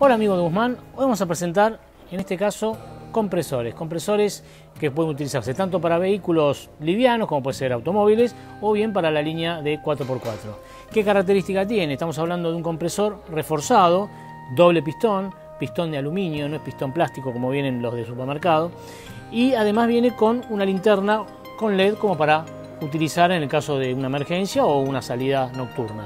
Hola amigos de Guzmán, hoy vamos a presentar en este caso compresores, compresores que pueden utilizarse tanto para vehículos livianos como puede ser automóviles o bien para la línea de 4x4. ¿Qué característica tiene? Estamos hablando de un compresor reforzado, doble pistón, pistón de aluminio, no es pistón plástico como vienen los de supermercado y además viene con una linterna con LED como para utilizar en el caso de una emergencia o una salida nocturna.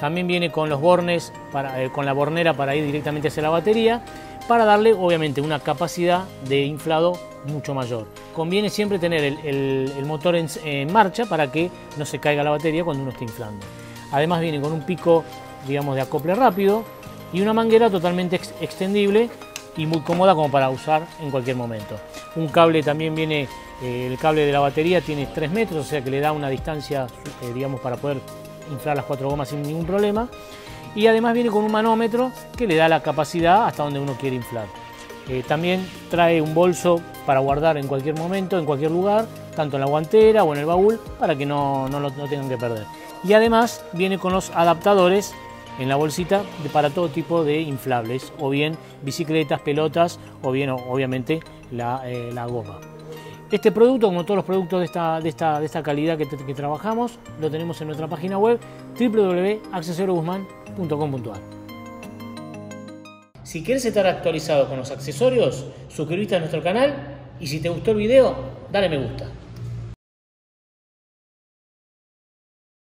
También viene con los bornes, para, eh, con la bornera para ir directamente hacia la batería, para darle obviamente una capacidad de inflado mucho mayor. Conviene siempre tener el, motor en, marcha para que no se caiga la batería cuando uno esté inflando. Además viene con un pico digamos de acople rápido y una manguera totalmente extendible y muy cómoda como para usar en cualquier momento. Un cable también viene, eh, el cable de la batería tiene 3 metros, o sea que le da una distancia eh, digamos para poder inflar las cuatro gomas sin ningún problema. Y además viene con un manómetro que le da la capacidad hasta donde uno quiere inflar. Eh, también trae un bolso para guardar en cualquier momento, en cualquier lugar, tanto en la guantera o en el baúl, para que no, no lo tengan que perder. Y además viene con los adaptadores en la bolsita para todo tipo de inflables, o bien bicicletas, pelotas, o bien obviamente la, eh, la goma. Este producto, como todos los productos de esta, de esta, calidad que, trabajamos, lo tenemos en nuestra página web www.accesorioguzman.com.ar. Si quieres estar actualizado con los accesorios, suscríbete a nuestro canal y si te gustó el video, dale me gusta.